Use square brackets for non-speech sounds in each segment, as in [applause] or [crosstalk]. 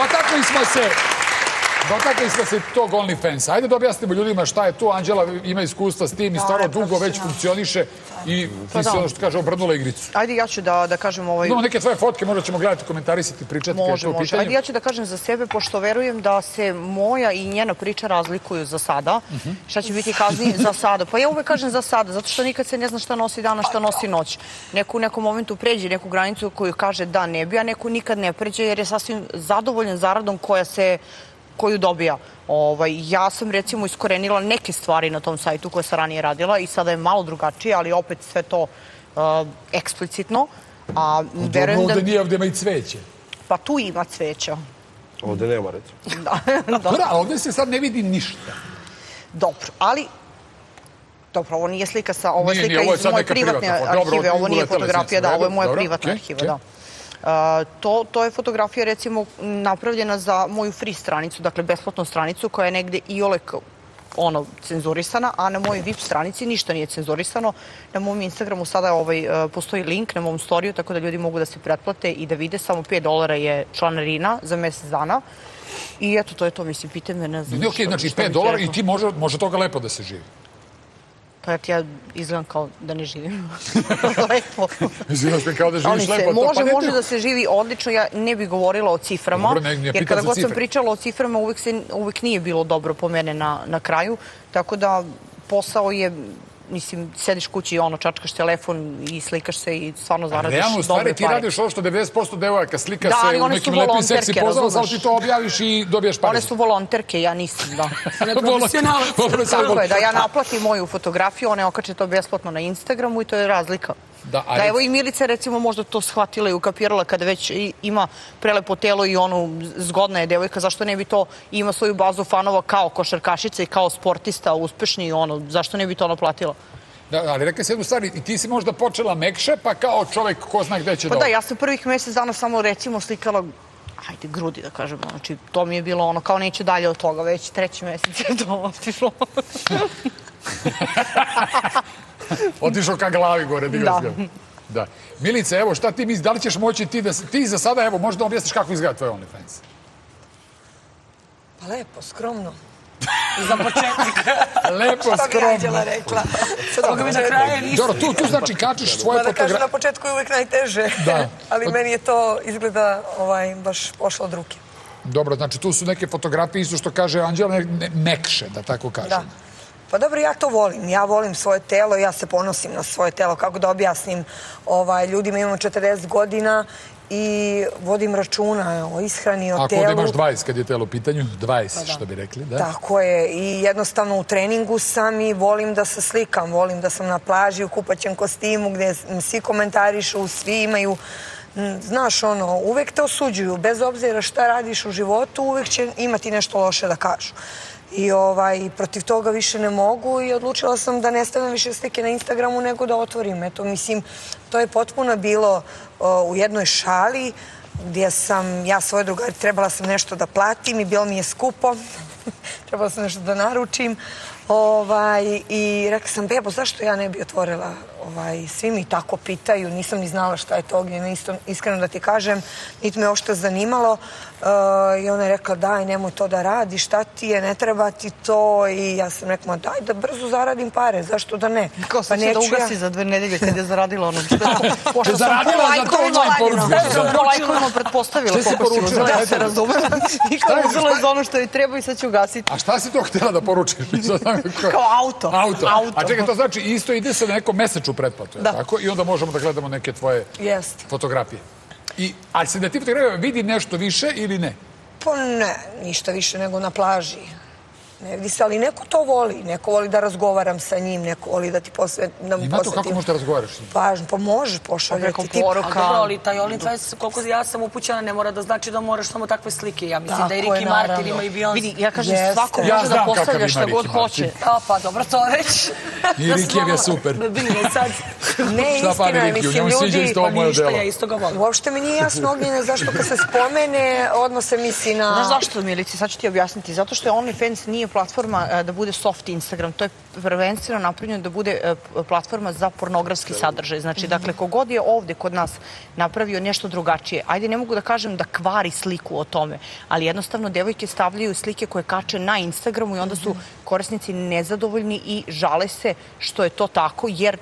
dotakli smo se Dotakli smo se tog OnlyFansa. Ajde da objasnimo ljudima šta je to. Anđela ima iskustva s tim i stvarno dugo već funkcioniše i ti si da. ono što kaže obrnula igricu. Ajde, ja ću da, da kažem ovaj... Imamo neke tvoje fotke, možda ćemo gledati, komentarisati, pričati Može, može. pitanju. Ajde, ja ću da kažem za sebe, pošto verujem da se moja i njena priča razlikuju za sada. Mhm. Šta će biti kazni za sada? Pa ja uvek kažem za sada, zato što nikad se ne zna šta nosi dana, šta nosi noć. Neko u nekom momentu pređe neku granicu koju kaže da ne bi, a neko nikad ne pređe jer je sasvim zadovoljan zaradom koja se koju dobija. Ovaj, ja sam recimo iskorenila neke stvari na tom sajtu koje sam ranije radila i sada je malo drugačije, ali opet sve to uh, eksplicitno. A verujem da... Ovde nije, ovde ima i cveće. Pa tu ima cveća. Ovde nema, recimo. [laughs] Da, da. Dobro, a ovde se sad ne vidi ništa. Dobro, ali Dobro, ovo nije slika sa, ovo je Nije, slika nije, ovo je iz moje privatne privatna foto. Dobro, arhive, ovo nije fotografija, da, ovo je moja privatna okej, arhiva, okej. da. To, to je fotografija recimo napravljena za moju free stranicu, dakle besplatnu stranicu koja je negde i olek ono, cenzurisana, a na mojoj VIP stranici ništa nije cenzurisano. Na mom Instagramu sada ovaj, e, postoji link na mom storiju, tako da ljudi mogu da se pretplate i da vide. Samo 5 dolara je članarina za mesec dana. I eto, to je to, mislim, pitaj me, ne znam. Ne, okej, šta- znači šta 5 bih dolara i ti može, može toga lepo da se živi. Pa ja izgledam kao da ne živim. [laughs] Lepo. Izgledaš mi kao da živiš se, lepo. može, pa ne može treba- da se živi odlično. Ja ne bih govorila o ciframa. Dobro, ne- ne jer kada god sam pričala o ciframa, uvek, se, uvek nije bilo dobro po mene na, na kraju. Tako da posao je mislim, sediš kući i ono, čačkaš telefon i slikaš se i stvarno zaradiš Realno, u dobre stvari, ti pare. radiš ovo što 90% devojaka slika Da, se ali u nekim lepim seksi volonterke, pozama, samo ti to objaviš i dobijaš pare. One su volonterke, ja nisam, da. [laughs] [laughs] profesionalac. Tako je, da ja naplatim moju fotografiju, one okače to besplatno na Instagramu i to je razlika. Da, a Da, evo i Milica recimo možda to shvatila i ukapirala kada već ima prelepo telo i onu zgodna je devojka, zašto ne bi to ima svoju bazu fanova kao košarkašica i kao sportista uspešni i ono, zašto ne bi to naplatila? Da, ali rekao si jednu stvar, i ti si možda počela mekše, pa kao čovek ko zna gde će Pa da... da, ja sam prvih mesec dana samo recimo slikala ajde, grudi da kažem, znači to mi je bilo ono, kao neću dalje od toga, već treći mesec je to otišlo. [laughs] [laughs] Otišao ka glavi gore, digao Da. da. Milice, evo, šta ti misliš, da li ćeš moći ti da... Ti za sada, evo, možda objasniš kako izgleda tvoj OnlyFans. Pa lepo, skromno. Za početak. [laughs] Lepo, Što bi skromno. Anđela rekla. Mi na kraju ništa. Dobro, tu, tu znači kačiš svoje Ma da kažem, na fotografije. početku je uvek najteže. Da. [laughs] Ali meni je to izgleda ovaj, baš pošlo od ruke. Dobro, znači tu su neke fotografije, isto što kaže Anđela, ne, ne, mekše, da tako kažem. Da. Pa dobro, ja to volim. Ja volim svoje telo, ja se ponosim na svoje telo. Kako da objasnim ovaj, ljudima, imam 40 godina i vodim računa o ishrani, o Ako telu. onda imaš 20 kad je telo u pitanju, 20 što bi rekli, da? Tako je. I jednostavno u treningu sam i volim da se slikam. Volim da sam na plaži u kupaćem kostimu gde m, svi komentarišu, svi imaju Znaš, ono, uvek te osuđuju. Bez obzira šta radiš u životu, uvek će imati nešto loše da kažu. I ovaj, protiv toga više ne mogu i odlučila sam da ne stavim više slike na Instagramu nego da otvorim. Eto, mislim, to je potpuno bilo o, u jednoj šali gdje sam, ja svoje drugari, trebala sam nešto da platim i bilo mi je skupo. [laughs] trebala sam nešto da naručim. Ovaj, I rekla sam, bebo, zašto ja ne bi otvorila? Ovaj, svi mi tako pitaju, nisam ni znala šta je to ognjeno, isto, iskreno da ti kažem, niti me ošto zanimalo. Uh, I ona je rekla, daj, nemoj to da radi, šta ti je, ne treba ti to. I ja sam rekla, daj da brzo zaradim pare, zašto da ne? Kao sad će da neću ja- ugasi za dve nedelje kad je zaradila ono. [laughs] Pošto sam Zaradila po za to online poručbeno. Sam po lajkovima pretpostavila si poručila? ja Ajde. se razumem. I kao je- uzela za ono što joj treba i sad ću ugasiti. A šta si to htjela da poručiš? [laughs] Kao auto. Auto. Auto. A čekaj, to znači isto ide se na neku mesečnu pretplatu, je Da. tako? I onda možemo da gledamo neke tvoje Jeste. fotografije. I, ali se da ti fotografija vidi nešto više ili ne? Pa ne, ništa više nego na plaži. Ne vidi se, ali neko to voli. Neko voli da razgovaram sa njim, neko voli da ti da mu Ima to posvetim kako možeš da razgovaraš? s njim? pažnju. Pa možeš pošaljati. Preko ti- poruka. Dobro, ali taj OnlyFans, koliko ja sam upućena, ne mora da znači da moraš samo takve slike. Ja mislim da i Tako Ricky Martin ima i Beyoncé. Vidi, ja kažem, svako Ja može da postavlja ima šta Ricky god hoće. A, pa dobro, to već. I Da Rikijev je super. [laughs] Sad. Ne, istina mislim, ljudi... isto Pa ništa, ja isto ga volim. Uopšte mi nije jasno ognjene zašto kad se spomene, odmah se misli na... Znaš zašto, Milici? Sad ću ti objasniti. Zato što je OnlyFans nije platforma e, da bude soft Instagram, to je prvenstveno napravljeno da bude e, platforma za pornografski sadržaj. Znači, dakle, kogod je ovde kod nas napravio nešto drugačije, ajde ne mogu da kažem da kvari sliku o tome, ali jednostavno devojke stavljaju slike koje kače na Instagramu i onda su korisnici nezadovoljni i žale se što je to tako, jer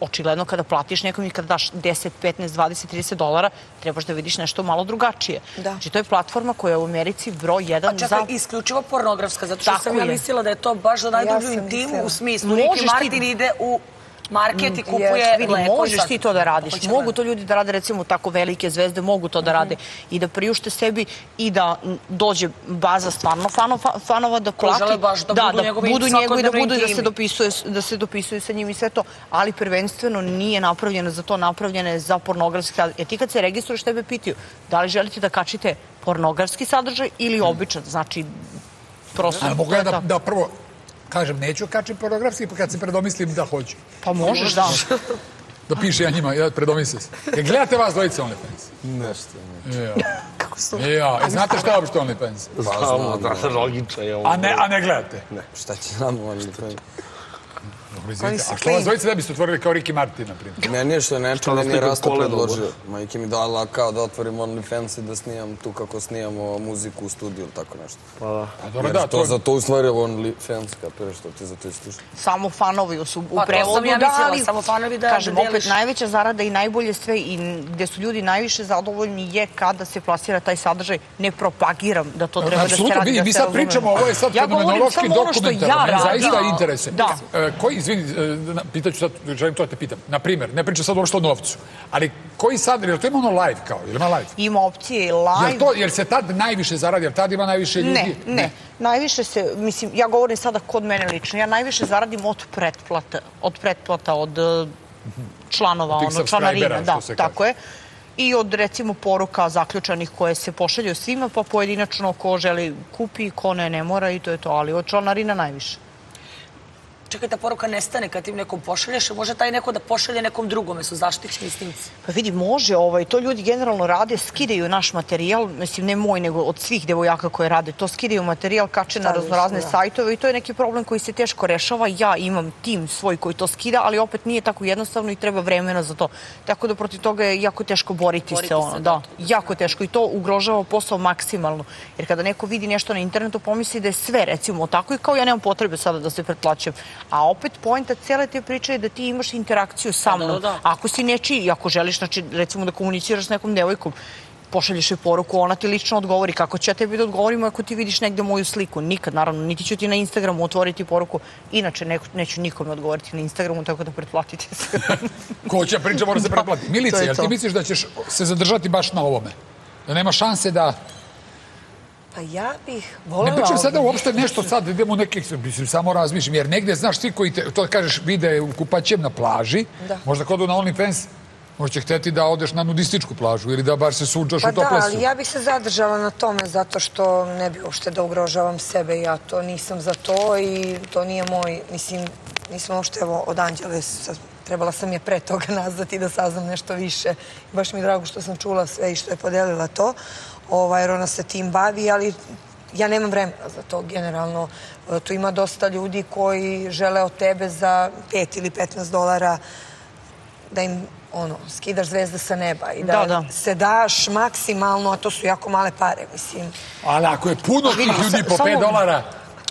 očigledno kada platiš nekom i kada daš 10, 15, 20, 30 dolara, trebaš da vidiš nešto malo drugačije. Da. Znači, to je platforma koja je u Americi broj jedan Pa čekaj, za... isključivo pornografska, zato što Tako sam ja mislila da je to baš za najdublju intimu u smislu. Možeš ti- Martin ide u market i kupuje Jeste, Vidi, mleko. i možeš sad- ti to da radiš. Hoće Mogu da- to ljudi da rade, recimo tako velike zvezde, mogu to da rade i da priušte sebi i da dođe baza stvarno fanova, fanova da plati. žele baš da budu njegovi budu njegovi, da budu i da se dopisuje, da se dopisuje sa njim i sve to, ali prvenstveno nije napravljeno za to, napravljeno je za pornografski sadržaj. Jer ti kad se registruješ, tebe pitaju da li želite da kačite pornografski sadržaj ili običan, znači prosto... Ali mogu ja da, da prvo kažem, neću kačem pornografski, pa kad se predomislim da hoću. Pa možeš, da. Da piše ja njima, ja predomislim se. E, gledate vas dvojice OnlyFans? Nešto. Ja. [laughs] Ja. E, znate šta je uopšte OnlyFans? Pa znamo, da, logično je ovo. A ne, a ne gledate? Šta će nam OnlyFans? Izvinite. A što vas dvojice ne biste otvorili kao Ricky Martin, na primjer? Meni je što je nečem da da mi ste ga Rasta predložio. Majke mi dala kao da otvorim OnlyFans i da snimam tu kako snijamo muziku u studiju ili tako nešto. Pa da. A dobro, Jer da, to, za to u stvari OnlyFans, kapiraš što ti za to istiš. samo fanovi su u Pa prevodu ja da, mislila, ali, samo fanovi da- kažem, da opet najveća zarada i najbolje sve i gde su ljudi najviše zadovoljni je kada se plasira taj sadržaj. Ne propagiram da to treba da se radi. vidi, da mi se sad pričamo, ovo je sad Ja govorim fenomenološki samo ono što ja zaista radim. interesuje. Da. E, koji, izvini, e, na- pitaću sad, želim to da te pitam. Na primjer, ne pričam sad uopšte o novcu, ali koji sad, jer to ima ono live kao, ili ima live? Ima opcije i live. Jer, to, jer se tad najviše zaradi, jer tad ima najviše ljudi? Ne, ne. Najviše se, mislim, ja govorim sada kod mene lično, ja najviše zaradim od pretplata, od pretplata, od e, članova, Od ono, članarina, da, tako je. I od, recimo, poruka zaključanih koje se pošalju svima, pa pojedinačno ko želi kupi, ko ne, ne mora i to je to, ali od članarina najviše. Čekaj, ta poruka nestane kad ti nekom pošalješ, može taj neko da pošalje nekom drugome, su zaštićeni snimci. Pa vidi, može, ovaj, to ljudi generalno rade, skidaju naš materijal, mislim ne moj, nego od svih devojaka koje rade, to skidaju materijal, kače na Stavljaju raznorazne se, da. sajtove i to je neki problem koji se teško rešava. Ja imam tim svoj koji to skida, ali opet nije tako jednostavno i treba vremena za to. Tako da protiv toga je jako teško boriti, Boriti se, ono, se, da, da, jako teško i to ugrožava posao maksimalno. Jer kada neko vidi nešto na internetu, pomisli da je sve, recimo, tako i kao ja nemam potrebe sada da se pretplaćujem. A opet poenta cele te priče je da ti imaš interakciju sa da, mnom. da, da. Ako si nečiji, ako želiš, znači, recimo da komuniciraš s nekom devojkom, pošalješ joj poruku, ona ti lično odgovori. Kako ću ja tebi da odgovorim ako ti vidiš negde moju sliku? Nikad, naravno, niti ću ti na Instagramu otvoriti poruku. Inače, ne, neću nikome odgovoriti na Instagramu, tako da pretplatite se. [laughs] Ko će priča mora se preplati. to Milice, je jel ti misliš da ćeš se zadržati baš na ovome? Da nema šanse da... Pa ja bih Ne volela... pričam sada uopšte nešto sad, idemo nekih, mislim, samo razmišljam, jer negde, znaš, svi koji te, to kažeš, vide u kupaćem na plaži, Da. možda kod na OnlyFans, možda će hteti da odeš na nudističku plažu ili da bar se suđaš Pa u da, toplasu. ali ja bih se zadržala na tome zato što ne bi uopšte da ugrožavam sebe. Ja to nisam za to i to nije moj, mislim, nisam uopšte evo, od Anđele, trebala sam je pre toga [laughs] nazvati da saznam nešto više. Baš mi je drago što sam čula sve i što je podelila to, ovaj, jer ona se tim bavi, ali ja nemam vremena za to generalno. E, Tu ima dosta ljudi koji žele od tebe za 5 ili 15 dolara da im ono, skidaš zvezde sa neba i da, Da, da. se daš maksimalno, a to su jako male pare, mislim. Ali ako je puno tih ljudi po 5 samo- dolara,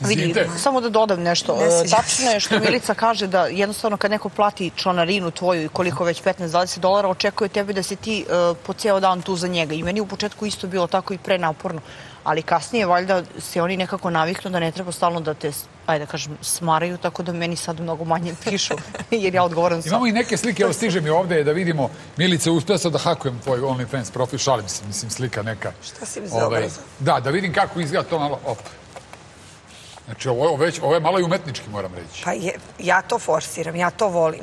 Vidi, samo da dodam nešto. Tačno je što Milica kaže da jednostavno kad neko plati članarinu tvoju i koliko već 15-20 dolara, očekuje tebe da si ti e, po ceo dan tu za njega. I meni u početku isto bilo tako i prenaporno. Ali kasnije valjda se oni nekako naviknu da ne treba stalno da te, ajde da kažem, smaraju, tako da meni sad mnogo manje pišu, [laughs] jer ja odgovoram sam. Imamo i neke slike, evo stiže mi ovde da vidimo, Milice, uspio sam da hakujem tvoj OnlyFans profil, šalim se, mislim, slika neka. Šta si mi zaobrazao? Da, da vidim kako izgleda to malo, op. Znači, ovo, već, ovo je malo i umetnički, moram reći. Pa je, ja to forsiram, ja to volim.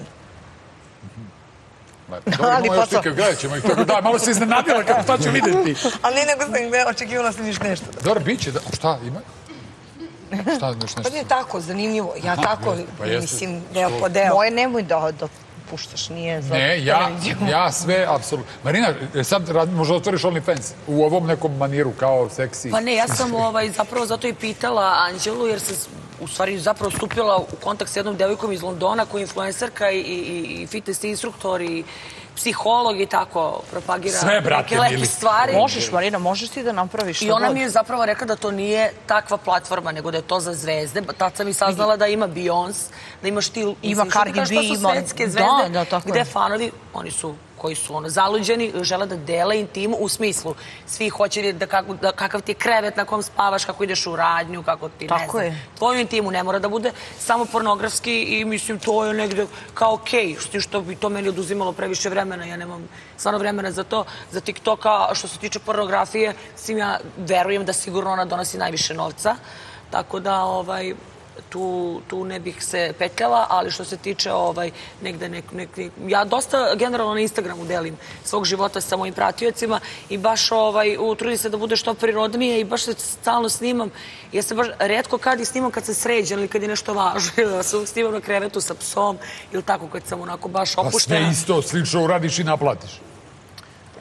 Lepo. [laughs] Dobro, Ali imamo još pa to- slike, gledat ćemo ih tako. Da, malo se iznenadila kako šta ću vidjeti. [laughs] Ali ne nego sam gledala, očekivala sam još nešto. Dobro, bit će, da, šta ima? Šta, još Pa nešto? nije tako, zanimljivo. Ja tako, pa jeste. mislim, deo po deo. Moje nemoj da, da puštaš, nije za Ne, ja, televiziju. ja sve, apsolutno. Marina, e, sad rad- možda otvoriš OnlyFans u ovom nekom maniru kao seksi. Pa ne, ja sam ovaj, zapravo zato i pitala Anđelu, jer sam s- u stvari zapravo stupila u kontakt s jednom devojkom iz Londona koja je influencerka i, i, i fitness instruktor i psiholog i tako propagira Sve, brate, neke lepe stvari. Možeš, Marina, možeš ti da napraviš I ona god. mi je zapravo rekla da to nije takva platforma, nego da je to za zvezde. Tad sam i saznala da ima Beyoncé, da ima štil... Ima Cardi B, ima- svetske Da, zvezde, da, tako gde je. fanovi, oni su koji su ono zaluđeni, žele da dele intimu u smislu svi hoće da, kako, da kakav ti je krevet na kom spavaš, kako ideš u radnju, kako ti ne Tako znam. je. Tvoju intimu ne mora da bude samo pornografski i mislim to je negde kao okej, što, što bi to meni oduzimalo previše vremena, ja nemam stvarno vremena za to, za TikToka, što se tiče pornografije, svim ja verujem da sigurno ona donosi najviše novca, tako da ovaj, tu, tu ne bih se petljala, ali što se tiče ovaj, negde nek, nek, ja dosta generalno na Instagramu delim svog života sa mojim pratiocima i baš ovaj, utrudim se da bude što prirodnije i baš se stalno snimam. Ja se baš redko kad i snimam kad se sređem ili kad je nešto važno. [laughs] Ja se snimam na krevetu sa psom ili tako kad sam onako baš Pa sve opuštena. isto, slično uradiš i naplatiš.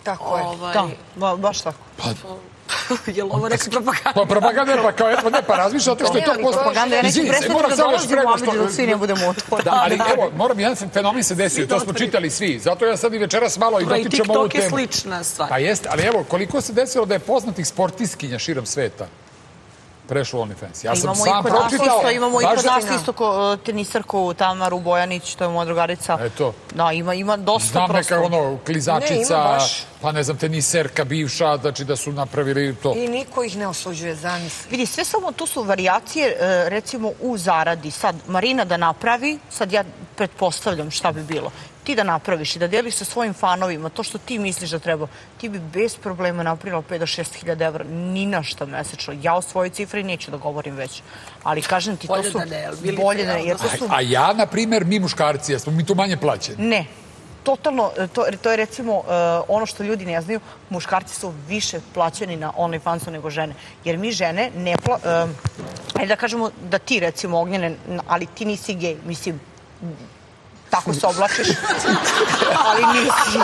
Tako je. Ovaj, Da, ba, baš tako. je [laughs] li ovo neka propaganda? Pa propaganda, pa kao, eto, ne, pa razmišlja zato što je to ali propaganda, ja neću prestati da dolazim u Amidžu dok svi ne budemo otvoreni. Da, ali evo, moram, jedan fenomen se desio, to smo čitali svi. Zato ja sad i večeras malo i Pa i dotičem ovu TikTok je temu. slična stvar. Pa jeste, ali evo, koliko se desilo da je poznatih sportiskinja širom sveta prešlo u OnlyFans. Ja sam sam pročitao. isto, imamo i kod nas isto ko, tenisarku Tamaru Bojanić, to je moja drugarica. Eto. Da, ima, ima dosta Znam prosto. neka ono Ne, klizačica, baš. pa ne znam, teniserka bivša, znači da su napravili to. I niko ih ne osuđuje, zamisli. Vidi, sve samo tu su varijacije, e, recimo u zaradi. Sad, Marina da napravi, sad ja pretpostavljam šta bi bilo. Ti da napraviš i da deliš sa svojim fanovima to što ti misliš da treba, ti bi bez problema napravila 5 do 6 hiljada evra, ni na šta mesečno. Ja o svojoj cifri neću da govorim već. Ali kažem ti, Bolje to su... da ne, bolje da ne, jer to su A ja, na primjer, mi muškarci, jesmo mi tu manje plaćeni. Ne. Totalno, to, to je recimo uh, ono što ljudi ne znaju, muškarci su više plaćeni na OnlyFansu nego žene. Jer mi žene ne pla... Uh, ajde da kažemo da ti recimo Ognjene, ali ti nisi gej, mislim, tako se oblačiš, ali nisi.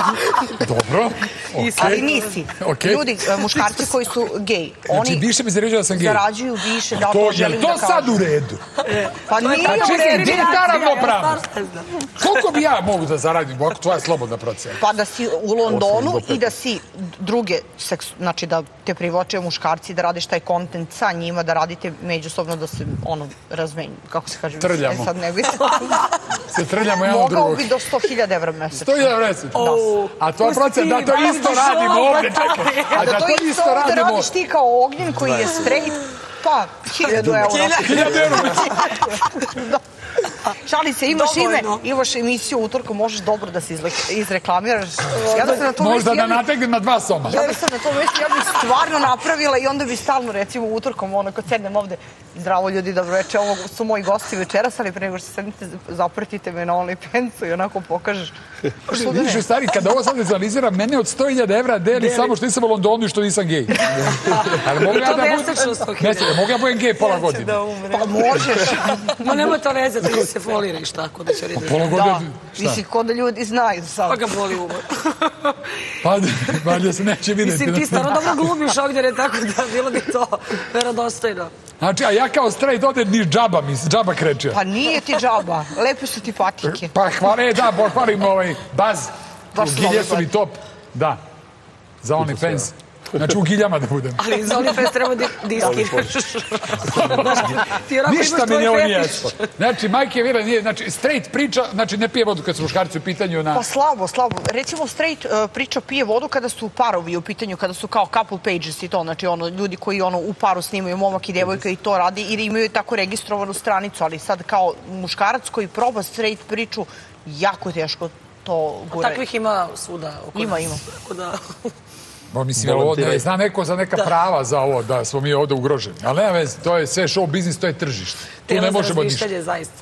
Dobro, okej. Ali nisi. Okej. Ljudi, uh, muškarci koji su gej, Znači, oni više bi zarađio da sam gej. zarađuju više, da, To, to je želim li to da kažem. sad u redu? Pa nije Pa u čekaj, redu. gdje je ta ravnopravnost? Koliko bi ja mogu da zaradim, ako tvoja slobodna procena? Pa da si u Londonu i da si druge, seks, znači da te privlače muškarci, da radiš taj kontent sa njima, da radite međusobno da se ono razmenju, kako se kaže? Trljamo. E, sad ne bi [laughs] Se trljamo jedan od Mogao drugog. bi do 100.000 evra mesečno. To je reset. A tvoja pusti procena, da to isto radimo ovde, čekaj. A Da, da to to isto ovde radimo... radiš ti kao ognjen koji je straight, pa 1000 evra. Hiljadu eura. [laughs] Šali se, imaš ime, Dovoljno. imaš emisiju utorkom, možeš dobro da se izreklamiraš. Ja da sam na to Možda da nategnem na dva soma. Ja bih sad na to mesto, ja bih stvarno napravila i onda bi stalno, recimo, utorkom, ono, kad sednem ovde, zdravo ljudi, dobro večer, ovo su moji gosti večeras, ali pre nego što sednete, zapratite me na OnlyFansu i onako pokažeš. Što da Vidiš, stari, kada ovo sad vizualiziram, mene od 100.000 evra deli samo što nisam u Londonu i što nisam gej. [laughs] Ali mogu ja to da budem... mesečno 100.000. Mesečno, mogu ja budem gej pola godine. Pa možeš. Ma nema to veze, [laughs] se foliraš tako da će reći. Pola Da, godine, šta? mislim, ko da ljudi znaju Pa sad. ga boli umor. [laughs] Pa, valjda se neće vidjeti. Mislim, ti stvarno dobro glumiš ovdje, tako da bilo bi to verodostojno. Znači, a ja kao straight ode ni džaba mi, džaba kreće. Pa nije ti džaba, lepe su ti patike. Pa hvala, e, da, pohvalim ovaj baz. Baš su Gilje su mi top. Da. Za OnlyFans. Znači u giljama da budem. Ali za OnlyFans treba da diskiraš. ti onako Ništa mi nije ovo nije. Znači, majke Vira nije, znači, straight priča, znači ne pije vodu kad su muškarci u pitanju na... Pa slabo, slabo. Recimo straight uh, priča pije vodu kada su parovi u pitanju, kada su kao couple pages i to, znači ono ljudi koji ono u paru snimaju momak i devojka i to radi ili imaju tako registrovanu stranicu, ali sad kao muškarac koji proba straight priču, jako teško to gura. Takvih ima svuda. Oko Ima, nas. ima. Tako da... Ba, mislim, jel ovo, ne, zna neko za neka prava za ovo, da smo mi ovde ugroženi. Ali nema veze, to je sve show biznis, to je tržište. Tu Tema ne možemo ništa. zaista.